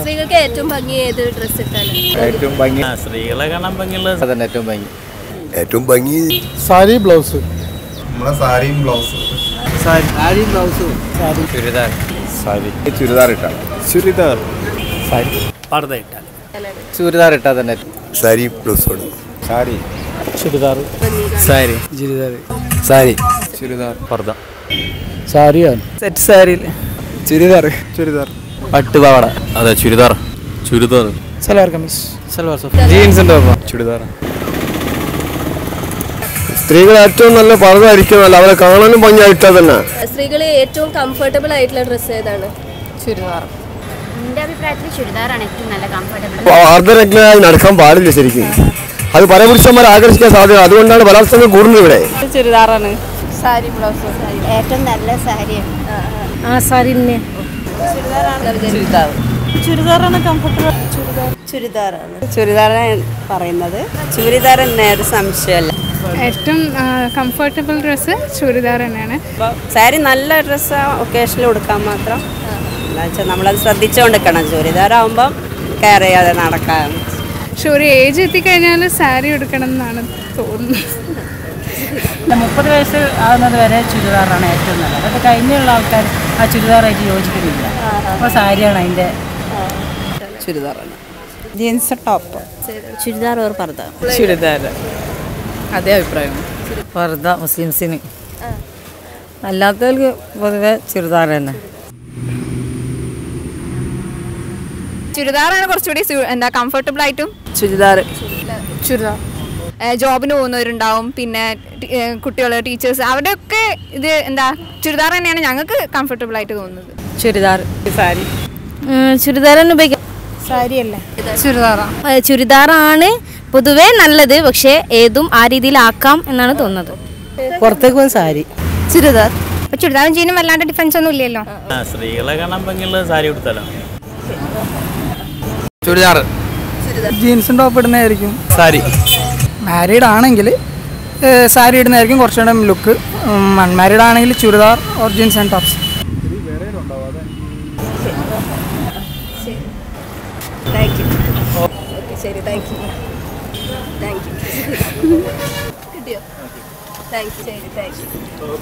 സ്ത്രീകൾക്ക് ഏറ്റവും ഭംഗി ഏത് ഡ്രസ്സ് ഇട്ടാണ് ഏറ്റവും ഭംഗി. സ്ത്രീകളെ കാണാൻ ഭംഗിയുള്ള അതന്നെ ഏറ്റവും ഭംഗി. ഏറ്റവും ഭംഗി സാരി ബ്ലൗസ്. നമ്മളെ സാരിയും ബ്ലൗസും. സാരി. ബ്ലൗസ്. ചുരിദാർ. സാരി. ചുരിദാർ ഇട്ടാൽ ചുരിദാർ. സാരി. പർദ്ദ ഇട്ടാൽ ചുരിദാർ ഇട്ടാൽ തന്നെ. സാരി ബ്ലൗസോട് സാരി. ചുരിദാർ. സാരി. ചുരിദാർ. സാരി. ചുരിദാർ. പർദ്ദ. സാരിയാണ്. സെറ്റ് സാരി ചുരിദാർ. ചുരിദാർ. പട്ടുപാവാട അതെ ചുരിദാർ. ചുരിദാർ. സൽവാർ കമ്മീസ്. സൽവാർ സൂട്ട് ജീൻസ് ഉണ്ടോ ചുരിദാർ. സ്ത്രീകൾ ഏറ്റവും നല്ല പലതായിരിക്കുന്നല്ല അവരെ കാണാനും ഭംഗിയായിട്ടാ തന്നെ. സ്ത്രീകൾ ഏറ്റവും കംഫർട്ടബിൾ ആയിട്ടുള്ള ഡ്രസ്സ് ഏതാണ്? ചുരിദാർ. എന്റെ അഭിപ്രായത്തിൽ ചുരിദാറാണ് ഏറ്റവും നല്ല കംഫർട്ടബിൾ അർദ്ധനഗ്നായി നടക്കാൻ പാടില്ല ശരിക്കും. അത് പല പുരുഷന്മാരെ ആകർഷിക്കാൻ സാധ്യത. അതുകൊണ്ടാണ് ബലാത്സംഗം കൂടുന്നത് ഇവിടെ. ചുരിദാറാണ്. സാരി ബ്ലൗസ് ഏറ്റവും നല്ല സാരിയാണ്. ആ സാരി ചുരിദാറാണ് കംഫർട്ടബിൾ ചുരിദാറാണ് ചുരിദാറാണ്. പറയുന്നത്. ചുരിദാർ തന്നെ ഒരു സംശയമല്ല. ഏറ്റവും കംഫർട്ടബിൾ ഡ്രസ്സ് ചുരിദാർ തന്നെയാണ്. സാരി നല്ല ഡ്രസ്സ് ഒക്കേഷനിൽ കൊടുക്കാൻ മാത്രം. എന്നുവെച്ചാൽ നമ്മളത് ശ്രദ്ധിച്ചുകൊണ്ടിരിക്കണം ചുരിദാറാവുമ്പം കെയർ ചെയ്യാതെ നടക്കാൻ. പക്ഷെ ഒരു ഏജ് എത്തിക്കഴിഞ്ഞാൽ സാരി എടുക്കണം എന്നാണ് തോന്നുന്നത്. മുപ്പത് വയസ്സ് ആകുന്നത് വരെ ചുരിദാറാണ് ഏറ്റവും നല്ലത്. അത് കഴിഞ്ഞുള്ള ആൾക്കാർ ആ ചുരിദാറായിട്ട് യോജിക്കുന്നില്ല. അപ്പോൾ സാരിയാണ് അതിന്റെ ചുരിദാറാണ്. Jeans top. ചുരിദാർ ഒരു പർദ്ദ. ചുരിദാർ. അതേ അഭിപ്രായം. പർദ്ദ മുസ്ലിംസിന്. അല്ലാത്തവർക്ക് പൊതുവെ ചുരിദാർ തന്നെ. ചുരിദാറാണ് കുറച്ചുകൂടി എന്താ കംഫർട്ടബിൾ ആയിട്ടും? ചുരിദാർ. ചുരിദാർ. ജോബിന് പോകുന്നവരുണ്ടാവും. പിന്നെ കുട്ടികൾ ടീച്ചേഴ്സ് അവരുടെയൊക്കെ ഇത് എന്താ ചുരിദാർ തന്നെയാണ് ഞങ്ങൾക്ക് കംഫർട്ടബിൾ ആയിട്ട് തോന്നുന്നത്. ചുരിദാർ. സാരി. ചുരിദാർ തന്നെ ഉപയോഗിക്കാം അല്ല? ചുരിദാറാണ് പൊതുവേ നല്ലത് പക്ഷേ ഏതും ആ രീതിയിലാക്കാം എന്നാണ് തോന്നുന്നത്. പുറത്തേക്ക് പോകുന്ന സാരി. ചുരിദാർ. ചുരിദാറും ജീനും വല്ലാണ്ട് ഡിഫറൻസ് ഒന്നും ഇല്ലല്ലോ. ആ, സ്ത്രീകളെ കാണാൻ സാരി കൊടുത്താലോ ചുരിദാർ. ജീൻസും ടോപ്പ് ഇടുന്നതായിരിക്കും. സാരി. മാരീഡ് ആണെങ്കിൽ സാരി ഇടുന്നതായിരിക്കും കുറച്ചുകൂടെ ലുക്ക് അൺമാരീഡ് ആണെങ്കിൽ churidar or jeans and tops thank you thank you thank you ശരി താങ്ക് യു